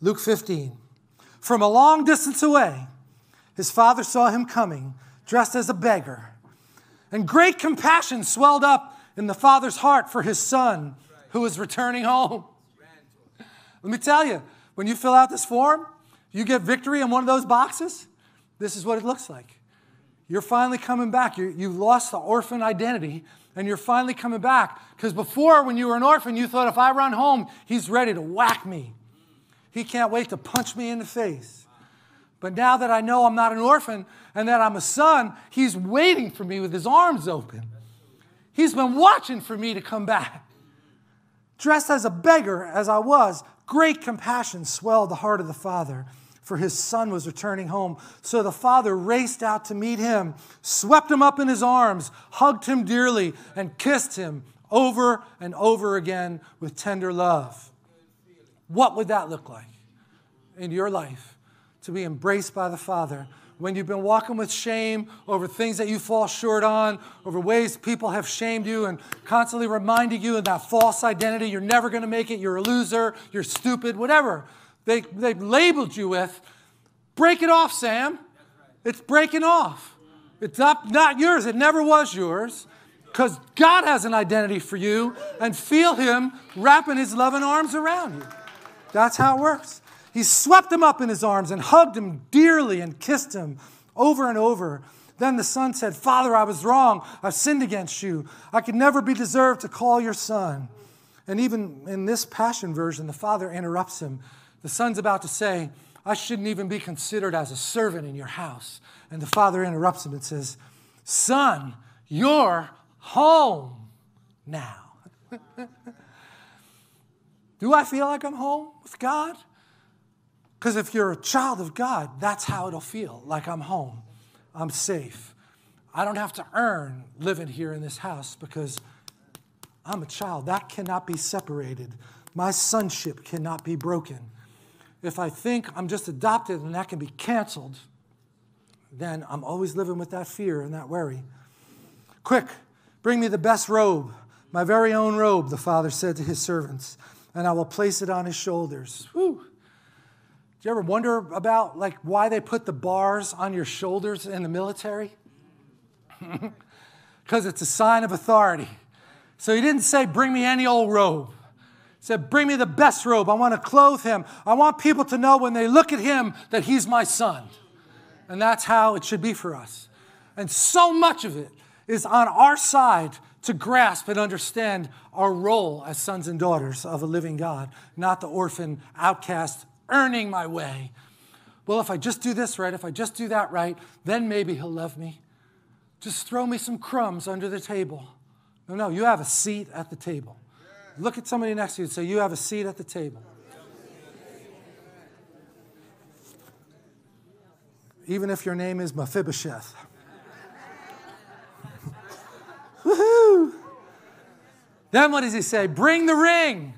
Luke 15. From a long distance away, his father saw him coming, dressed as a beggar. And great compassion swelled up in the father's heart for his son who was returning home. Let me tell you, when you fill out this form, you get victory in one of those boxes. This is what it looks like. You're finally coming back. you have lost the orphan identity, and you're finally coming back. Because before, when you were an orphan, you thought, if I run home, he's ready to whack me. He can't wait to punch me in the face. But now that I know I'm not an orphan and that I'm a son, he's waiting for me with his arms open. He's been watching for me to come back. Dressed as a beggar as I was, great compassion swelled the heart of the father, for his son was returning home. So the father raced out to meet him, swept him up in his arms, hugged him dearly, and kissed him over and over again with tender love. What would that look like in your life to be embraced by the Father when you've been walking with shame over things that you fall short on, over ways people have shamed you and constantly reminding you of that false identity. You're never going to make it. You're a loser. You're stupid, whatever they, they've labeled you with. Break it off, Sam. It's breaking off. It's not, not yours. It never was yours because God has an identity for you and feel Him wrapping His loving arms around you. That's how it works. He swept him up in his arms and hugged him dearly and kissed him over and over. Then the son said, Father, I was wrong. I've sinned against you. I could never be deserved to call your son. And even in this Passion version, the father interrupts him. The son's about to say, I shouldn't even be considered as a servant in your house. And the father interrupts him and says, Son, you're home now. Do I feel like I'm home with God? Because if you're a child of God, that's how it'll feel like I'm home, I'm safe. I don't have to earn living here in this house because I'm a child. That cannot be separated. My sonship cannot be broken. If I think I'm just adopted and that can be canceled, then I'm always living with that fear and that worry. Quick, bring me the best robe, my very own robe, the father said to his servants, and I will place it on his shoulders. Whew. Do you ever wonder about like why they put the bars on your shoulders in the military? Because it's a sign of authority. So he didn't say, bring me any old robe. He said, bring me the best robe. I want to clothe him. I want people to know when they look at him that he's my son. And that's how it should be for us. And so much of it is on our side to grasp and understand our role as sons and daughters of a living God, not the orphan, outcast, earning my way. Well, if I just do this right, if I just do that right, then maybe he'll love me. Just throw me some crumbs under the table. No, no, you have a seat at the table. Look at somebody next to you and say, You have a seat at the table. Even if your name is Mephibosheth. Then what does he say? Bring the ring,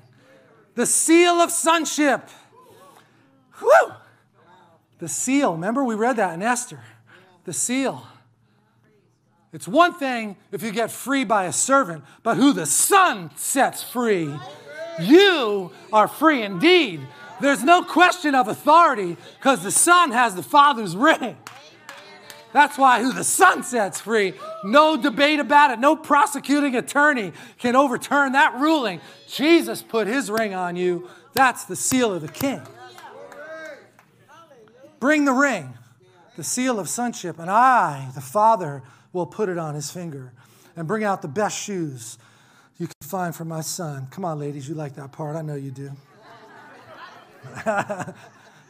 the seal of sonship. Whew! The seal. Remember, we read that in Esther. The seal. It's one thing if you get free by a servant, but who the Son sets free, you are free indeed. There's no question of authority because the Son has the Father's ring. That's why who the Son sets free, no debate about it. No prosecuting attorney can overturn that ruling. Jesus put his ring on you. That's the seal of the King. Bring the ring, the seal of sonship, and I, the Father, will put it on his finger. And bring out the best shoes you can find for my son. Come on, ladies, you like that part. I know you do.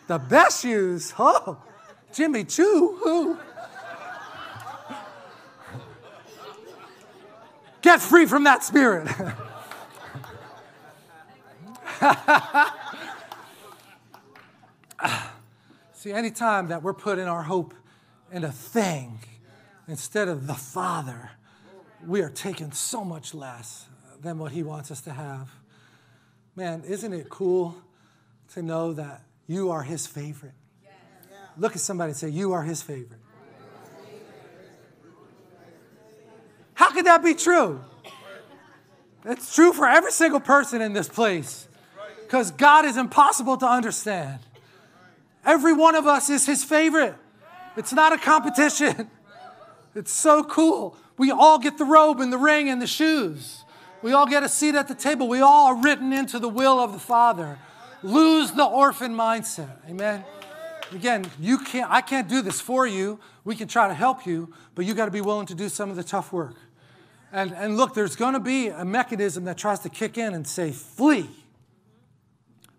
the best shoes. Oh, Jimmy Choo. Who? Get free from that spirit. See, anytime that we're putting our hope in a thing instead of the Father, we are taking so much less than what He wants us to have. Man, isn't it cool to know that you are His favorite? Look at somebody and say, You are His favorite. How could that be true? It's true for every single person in this place because God is impossible to understand. Every one of us is his favorite. It's not a competition. It's so cool. We all get the robe and the ring and the shoes. We all get a seat at the table. We all are written into the will of the Father. Lose the orphan mindset. Amen. Again, you can't I can't do this for you. We can try to help you, but you got to be willing to do some of the tough work. And, and look, there's going to be a mechanism that tries to kick in and say, flee.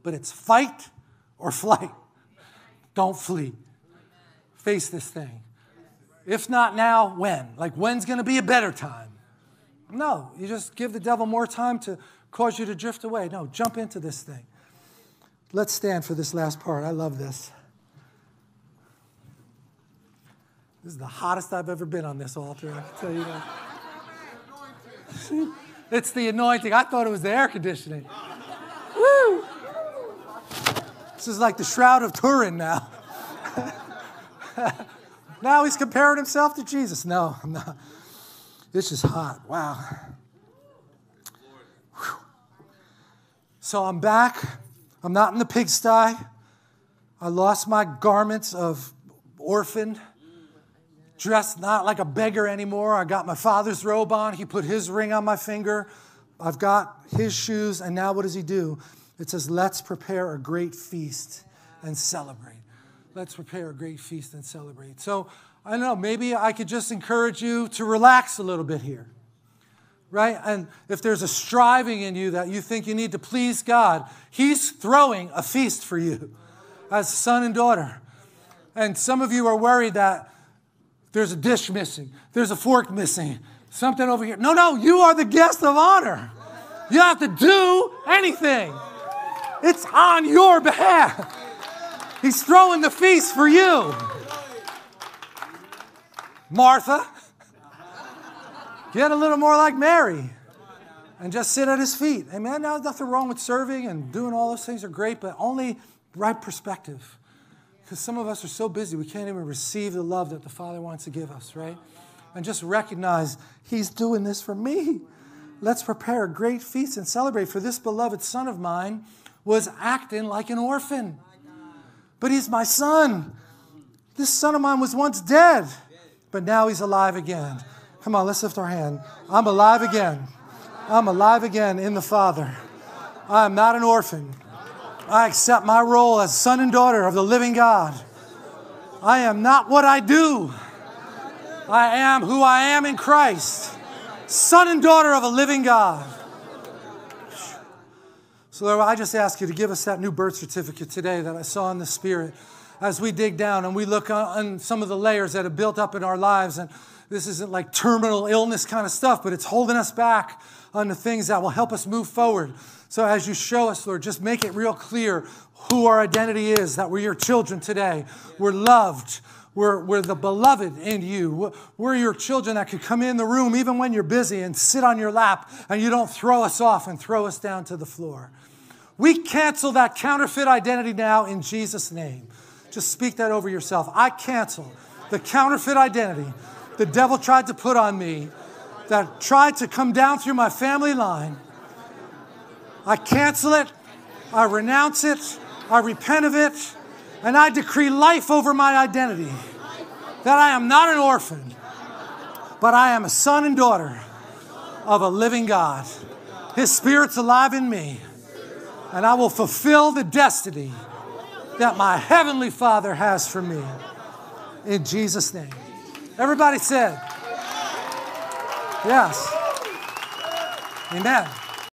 But it's fight or flight. Don't flee. Face this thing. If not now, when? Like, when's going to be a better time? No, you just give the devil more time to cause you to drift away. No, jump into this thing. Let's stand for this last part. I love this. This is the hottest I've ever been on this altar, I can tell you that. it's the anointing. I thought it was the air conditioning. Woo! This is like the Shroud of Turin now. now he's comparing himself to Jesus. No, I'm not. This is hot. Wow. Whew. So I'm back. I'm not in the pigsty. I lost my garments of orphan dressed not like a beggar anymore. I got my father's robe on. He put his ring on my finger. I've got his shoes. And now what does he do? It says, Let's prepare a great feast and celebrate. Let's prepare a great feast and celebrate. So I don't know, maybe I could just encourage you to relax a little bit here. Right? And if there's a striving in you that you think you need to please God, He's throwing a feast for you as son and daughter. And some of you are worried that there's a dish missing. There's a fork missing. Something over here. No, no, you are the guest of honor. You don't have to do anything. It's on your behalf. He's throwing the feast for you. Martha, get a little more like Mary and just sit at his feet. Amen. Now, nothing wrong with serving and doing all those things are great, but only right perspective. Because some of us are so busy, we can't even receive the love that the Father wants to give us, right? And just recognize He's doing this for me. Let's prepare a great feast and celebrate. For this beloved son of mine was acting like an orphan. But he's my son. This son of mine was once dead, but now he's alive again. Come on, let's lift our hand. I'm alive again. I'm alive again in the Father. I am not an orphan. I accept my role as son and daughter of the living God. I am not what I do. I am who I am in Christ, son and daughter of a living God. So, Lord, I just ask you to give us that new birth certificate today that I saw in the Spirit as we dig down and we look on some of the layers that have built up in our lives. And this isn't like terminal illness kind of stuff, but it's holding us back on the things that will help us move forward. So as you show us, Lord, just make it real clear who our identity is, that we're your children today. We're loved. We're, we're the beloved in you. We're your children that could come in the room even when you're busy and sit on your lap and you don't throw us off and throw us down to the floor. We cancel that counterfeit identity now in Jesus' name. Just speak that over yourself. I cancel the counterfeit identity the devil tried to put on me that tried to come down through my family line. I cancel it, I renounce it, I repent of it, and I decree life over my identity. That I am not an orphan, but I am a son and daughter of a living God. His Spirit's alive in me, and I will fulfill the destiny that my Heavenly Father has for me. In Jesus' name. Everybody said, Yes. Amen.